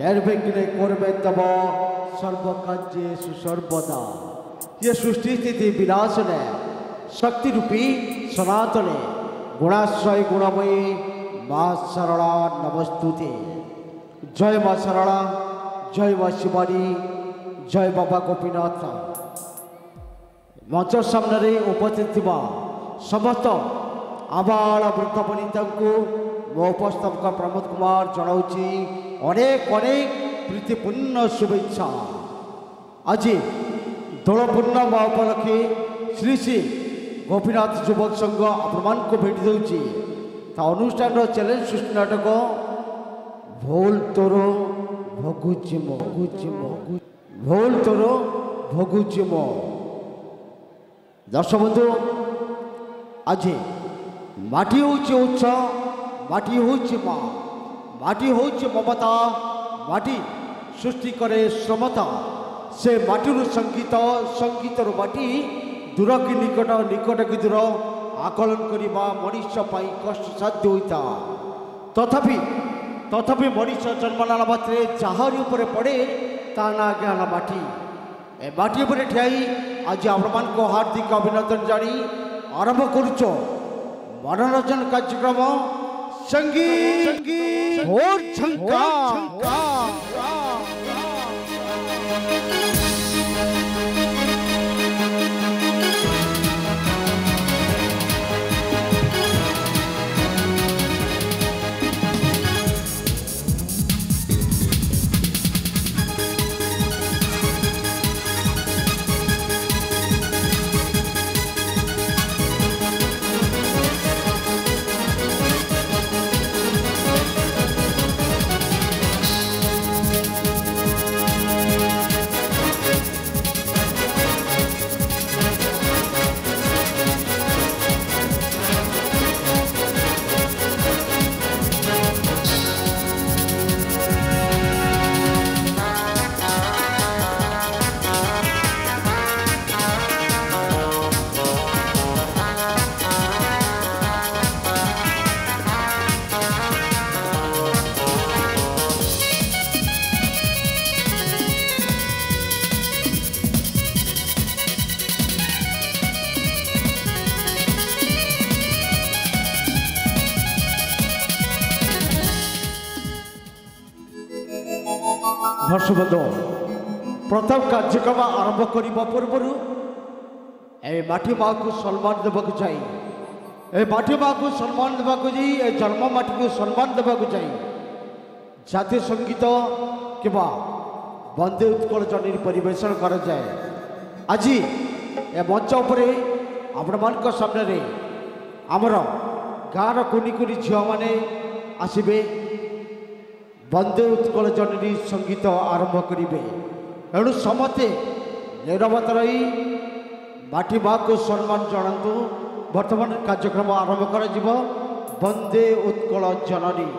নির্বিঘ্নে করবে তব সর্বকার্যে সুসর্বদা যে সৃষ্টিস্থিতি বিনাশনে শক্তিরূপী সনাতনে গুণাশ্রয় গুণময়ী মা সরলা নমস্তুতে জয় মা সরলা জয় মা শিবানী জয় বাবা গোপীনাথ মঞ্চ সামনে উপস্থিত থাকা সমস্ত আবাল বৃদ্ধ বনিতা মো উপস্থাপক প্রমোদ কুমার জনাওছি অনেক অনেক প্রীতিপূর্ণ শুভেচ্ছা আজি দোল পূর্ণিমা উপলক্ষে শ্রী শ্রী গোপীনাথ যুবক সংঘ ଆପଣମାନଙ୍କୁ ଭେଟି ଦେଉଛି ତା ଅନୁଷ୍ଠାନର ଚ୍ୟାଲେଞ୍ଜ ସୃଷ୍ଟି ନାଟକ ଭୋଲ ତୋର ଭଗୁଛି ଭଗୁଛି ଭୋଲ ତୋର ଭଗୁଛି ମୋ ଦର୍ଶକ ବନ୍ଧୁ ଆଜି ମାଟି ହେଉଛି ଉଚ୍ଚ ମାଟି ହେଉଛି ମା' মাটি হচ্ছে মমতা মাটি ସୃଷ୍ଟି କରେ ଶ୍ରମତା ସେ ମାଟିରୁ ସଙ୍ଗୀତ ସଙ୍ଗୀତରୁ ମାଟି ଦୂର କି ନିକଟ ନିକଟ କି ଦୂର ଆକଳନ କରିବା ମଣିଷ ପାଇଁ କଷ୍ଟସାଧ୍ୟ ହୋଇଥାଏ ତଥାପି ତଥାପି ମଣିଷ ଜନ୍ମନାଳ ମାତ୍ରେ ଯାହାରି ଉପରେ ପଡ଼େ ତା ନାଁ ଆଜ୍ଞା ହେଲା ମାଟି ଏ ମାଟି ଉପରେ ଠିଆଇ ଆଜି ଆପଣମାନଙ୍କୁ ହାର୍ଦ୍ଦିକ ଅଭିନନ୍ଦନ ଜାଣି ଆରମ୍ଭ କରୁଛ ମନୋରଞ୍ଜନ କାର୍ଯ୍ୟକ୍ରମ संगीत और झंकार ହର୍ଷବନ୍ଧ ପ୍ରଥମ କାର୍ଯ୍ୟକ୍ରମ ଆରମ୍ଭ କରିବା ପୂର୍ବରୁ ଏ ମାଟି ମା'କୁ ସମ୍ମାନ ଦେବାକୁ ଯାଇ ଏ ମାଟି ମା'କୁ ସମ୍ମାନ ଦେବାକୁ ଯାଇ ଏ ଜନ୍ମ ମାଟିକୁ ସମ୍ମାନ ଦେବାକୁ ଯାଇ ଜାତୀୟ ସଙ୍ଗୀତ କିମ୍ବା ବନ୍ଦେ ଉତ୍କଳ ଜନନୀ ପରିବେଷଣ କରାଯାଏ ଆଜି ଏ ମଞ୍ଚ ଉପରେ ଆପଣମାନଙ୍କ ସାମ୍ନାରେ ଆମର ଗାଁର କୁନି କୁନି ଝିଅମାନେ ଆସିବେ বন্দে উৎকଳ ଜନନୀ ସଙ୍ଗୀତ ଆରମ୍ଭ କରିବେ ଏଣୁ ସମସ୍ତେ ନିରବତ ରହି ମାଟି ମାଆକୁ ସମ୍ମାନ ଜଣାନ୍ତୁ ବର୍ତ୍ତମାନ କାର୍ଯ୍ୟକ୍ରମ ଆରମ୍ଭ କରାଯିବ ବନ୍ଦେ ଉତ୍କଳ ଜନନୀ